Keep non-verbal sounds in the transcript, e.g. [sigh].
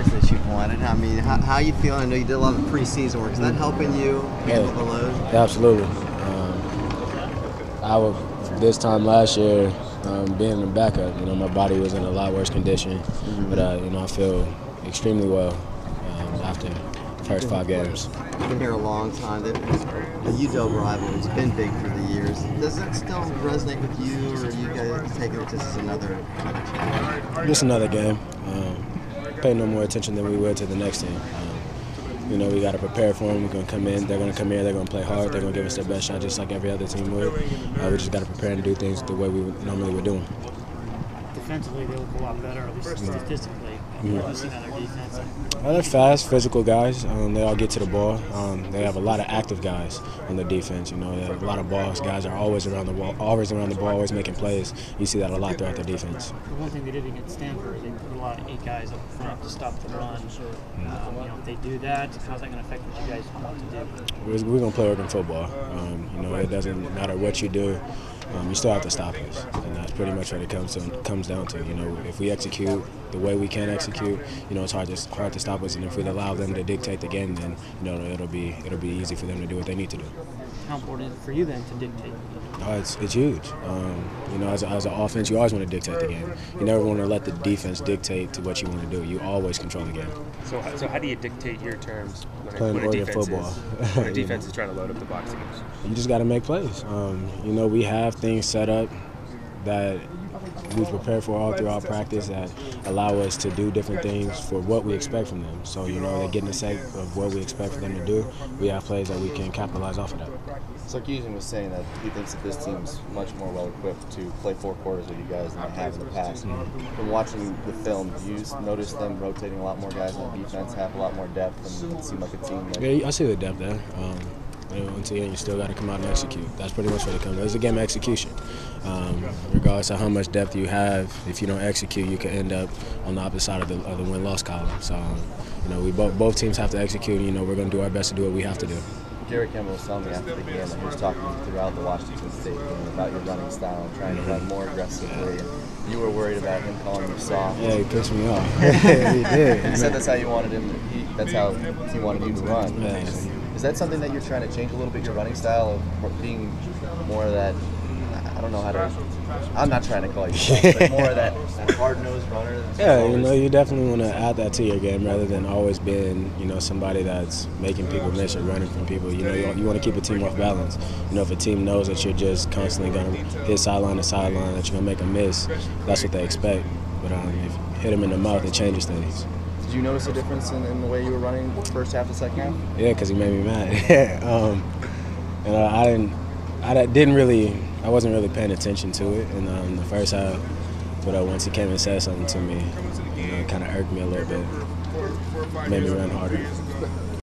that you've wanted. I mean, how, how you feeling? I know you did a lot of preseason work. Is that helping you handle Yeah. the load? Absolutely. Um, I was this time last year um, being a backup. You know, my body was in a lot worse condition, but uh, you know, I feel extremely well um, after the first five games. You've been here a long time. The, the UW rivalry has been big through the years. Does that still resonate with you, or are you guys taking it just as another, another challenge? Just another game. Um, pay no more attention than we would to the next team. Um, you know, we got to prepare for them. We're going to come in. They're going to come here. They're going to play hard. They're going to give us their best shot, just like every other team would. Uh, we just got to prepare and do things the way we normally would do them. Defensively they look a lot better, at least statistically. What have you seen out of their defense? Well, they're fast, physical guys. Um, they all get to the ball. Um, they have a lot of active guys on the defense. You know, they have a lot of balls. Guys are always around the ball, always around the ball, always making plays. You see that a lot throughout the defense. The one thing they did against Stanford is they put a lot of eight guys up front to stop the run. Um, you know, if they do that, how's that going to affect what you guys want to do? We're, we're gonna play Oregon football. Um, you know, it doesn't matter what you do. Um, you still have to stop us, and that's pretty much what it comes to, comes down to. You know, if we execute the way we can execute, you know, it's hard to hard to stop us. And if we allow them to dictate the game, then you know it'll be it'll be easy for them to do what they need to do. How important is it for you then to dictate? Uh, it's, it's huge. Um, you know, as, a, as an offense, you always want to dictate the game. You never want to let the defense dictate to what you want to do. You always control the game. So, so how do you dictate your terms when, Playing a, when a Oregon defense football. is when a [laughs] defense is trying to load up the box against you? You just got to make plays. Um, you know, we have things set up that we prepare for all throughout practice that allow us to do different things for what we expect from them. So, you know, they're getting a set of what we expect for them to do. We have plays that we can capitalize off of that. Sarkisian was saying that he thinks that this team's much more well equipped to play four quarters with you guys than they have in the past. From watching the film, do you notice them rotating a lot more guys on defense, have a lot more depth, and seem like a team that Yeah, I see the depth there. Um, you know, until then, you still got to come out and execute. That's pretty much what it comes. It's a game of execution. Um, regardless of how much depth you have, if you don't execute, you can end up on the opposite side of the, of the win-loss column. So, um, you know, we both both teams have to execute. You know, we're going to do our best to do what we have to do. Gary Campbell was telling me after the game that he was talking throughout the Washington State game about your running style and trying to run more aggressively. And you were worried about him calling you soft. Yeah, he pissed me off. [laughs] he did. He said that's how you wanted him. To, he, that's how he wanted you to run. Yeah. Is that something that you're trying to change a little bit your running style of being more of that? I don't know how to. I'm not trying to call you, but more of that, that hard-nosed runner. Yeah, you know, you definitely want to add that to your game rather than always being, you know, somebody that's making people miss or running from people. You know, you, you want to keep a team off balance. You know, if a team knows that you're just constantly going to hit sideline to sideline, that you're going to make a miss, that's what they expect. But um, if you hit them in the mouth, it changes things. Did you notice a difference in, in the way you were running first half to second half? Yeah, because he made me mad. [laughs] um, and uh, I didn't, I didn't really, I wasn't really paying attention to it in um, the first half. But uh, once he came and said something to me, it kind of irked me a little bit, made me run harder.